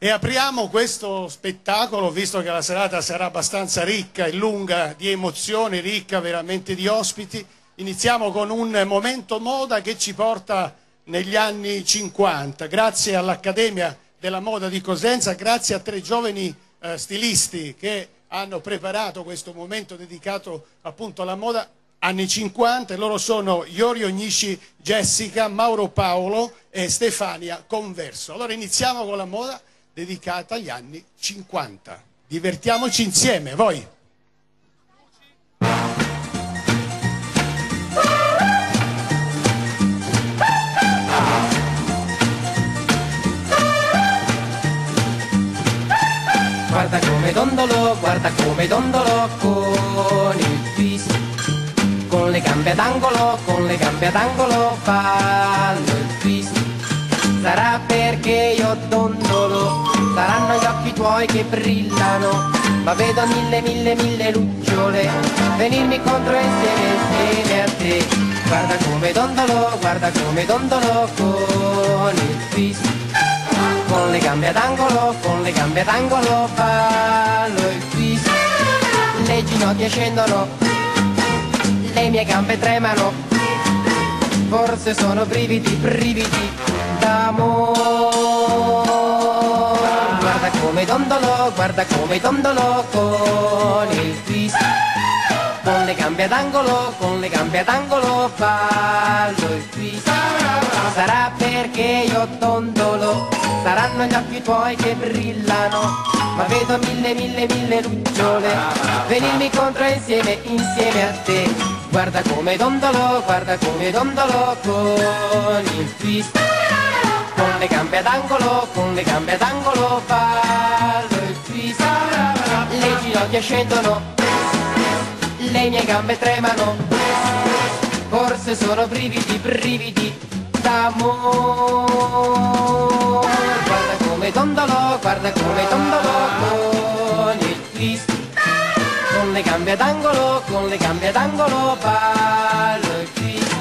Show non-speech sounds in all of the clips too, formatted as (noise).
E apriamo questo spettacolo, visto che la serata sarà abbastanza ricca e lunga di emozioni, ricca veramente di ospiti. Iniziamo con un momento moda che ci porta negli anni 50. Grazie all'Accademia della Moda di Cosenza, grazie a tre giovani eh, stilisti che hanno preparato questo momento dedicato appunto alla moda anni 50, loro sono Iorio Gnisci Jessica, Mauro Paolo e Stefania Converso. Allora iniziamo con la moda dedicata agli anni 50. Divertiamoci insieme, voi! Guarda come dondolo, guarda come dondolo con il twist Con le gambe ad angolo, con le gambe ad angolo fanno il twist Sarà perché io dondolo, saranno gli occhi tuoi che brillano. Ma vedo mille, mille, mille lucciole venirmi contro insieme, insieme a te. Guarda come dondolo, guarda come dondolo con il twist. Con le gambe ad angolo, con le gambe ad angolo ballo il twist. Le ginocchia scendono, le mie gambe tremano, forse sono brividi, brividi d'amore. Guarda come dondolo, guarda come dondolo con il twist. Le gambe ad angolo, con le gambe ad angolo ballo il twist. Sarà perché io dondolo, saranno gli occhi tuoi che brillano, ma vedo mille, mille, mille lucciole venirmi contro insieme, insieme a te. Guarda come dondolo, guarda come dondolo con il twist. Con le gambe ad angolo, con le gambe ad angolo ballo il twist. Le ginocchia scendono, le mie gambe tremano, forse sono brividi, brividi d'amore. Guarda come dondolo, guarda come dondolo con il twist. Con le gambe ad angolo, con le gambe ad angolo ballo il twist.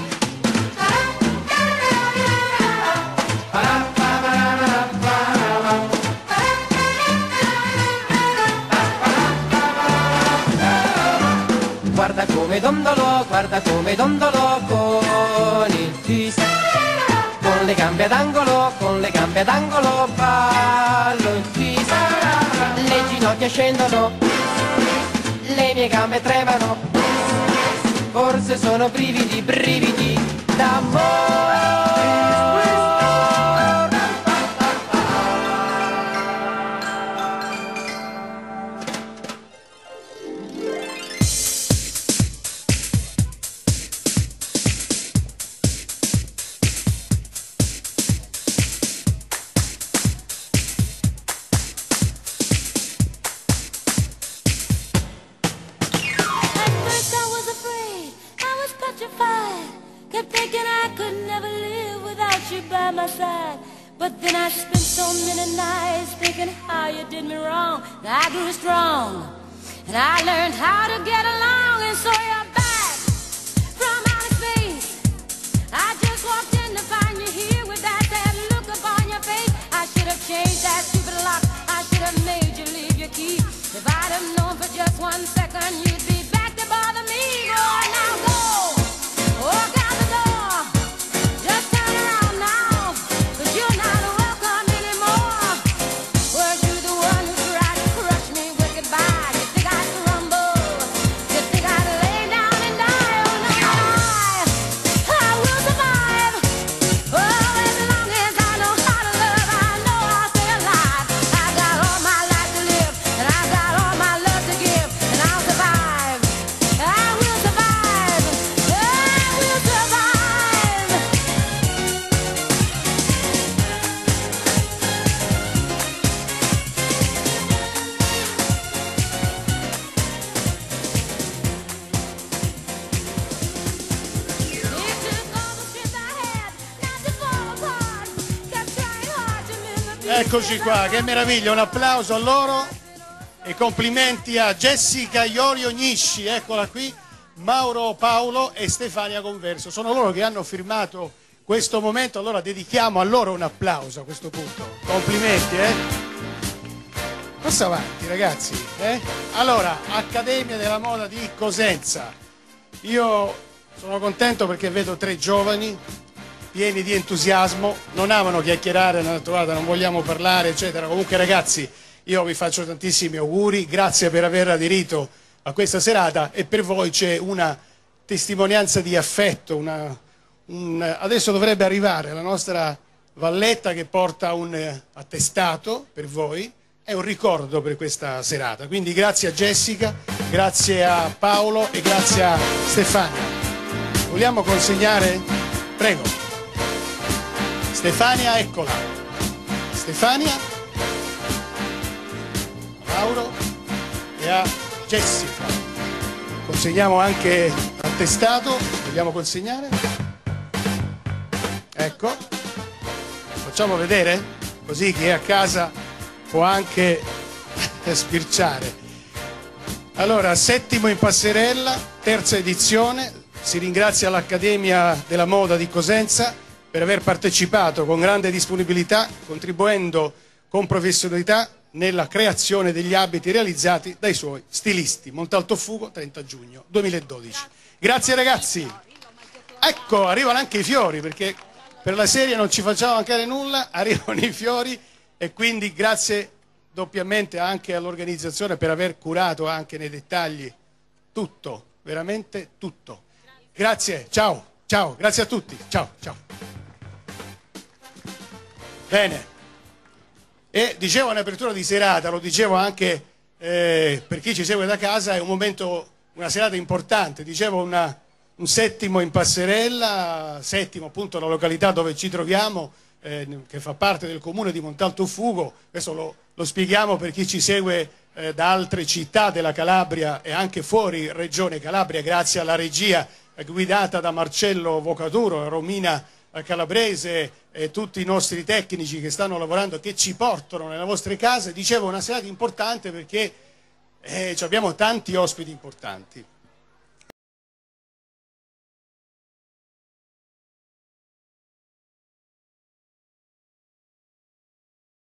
Guarda come dondolo, guarda come dondolo con il twist. Con le gambe ad angolo, con le gambe ad angolo ballo il twist. Le ginocchia scendono, le mie gambe tremano. Forse sono brividi, brividi d'amore. You by my side. But then I spent so many nights thinking how you did me wrong. And I grew strong, and I learned how to get along. And so you're back from outer space. I just walked in to find you here with that sad look upon your face. I should have changed that stupid lock. I should have made you leave your key. If I'd have known for just one second you'd Eccoci qua, che meraviglia, un applauso a loro e complimenti a Jessica Iorio Gnisci, eccola qui, Mauro Paolo e Stefania Converso. Sono loro che hanno firmato questo momento, allora dedichiamo a loro un applauso a questo punto. Complimenti, eh? Forza avanti ragazzi. Eh? Allora, Accademia della Moda di Cosenza. Io sono contento perché vedo tre giovani pieni di entusiasmo, non amano chiacchierare, detto guarda non vogliamo parlare eccetera. Comunque ragazzi io vi faccio tantissimi auguri, grazie per aver aderito a questa serata e per voi c'è una testimonianza di affetto, una, un, adesso dovrebbe arrivare la nostra Valletta che porta un attestato per voi è un ricordo per questa serata. Quindi grazie a Jessica, grazie a Paolo e grazie a Stefania. Vogliamo consegnare? Prego. Stefania, eccola. Stefania, Mauro e a Jessica. Consegniamo anche l'attestato. Vogliamo consegnare? Ecco. Facciamo vedere? Così chi è a casa può anche (laughs) spirciare. Allora, settimo in passerella, terza edizione, si ringrazia l'Accademia della Moda di Cosenza per aver partecipato con grande disponibilità, contribuendo con professionalità nella creazione degli abiti realizzati dai suoi stilisti. Montalto Fugo, 30 giugno 2012. Grazie ragazzi. Ecco, arrivano anche i fiori, perché per la serie non ci facciamo mancare nulla, (laughs) arrivano i fiori e quindi grazie doppiamente anche all'organizzazione per aver curato anche nei dettagli tutto, veramente tutto. Grazie, ciao, ciao, grazie a tutti, ciao, ciao. Bene, e dicevo in apertura di serata, lo dicevo anche eh, per chi ci segue da casa, è un momento, una serata importante, dicevo una, un settimo in passerella, settimo appunto la località dove ci troviamo, eh, che fa parte del comune di Montalto Fugo, questo lo, lo spieghiamo per chi ci segue eh, da altre città della Calabria e anche fuori regione Calabria, grazie alla regia eh, guidata da Marcello Vocaturo, Romina eh, Calabrese e tutti i nostri tecnici che stanno lavorando, che ci portano nelle vostre case. Dicevo una serata importante perché eh, abbiamo tanti ospiti importanti.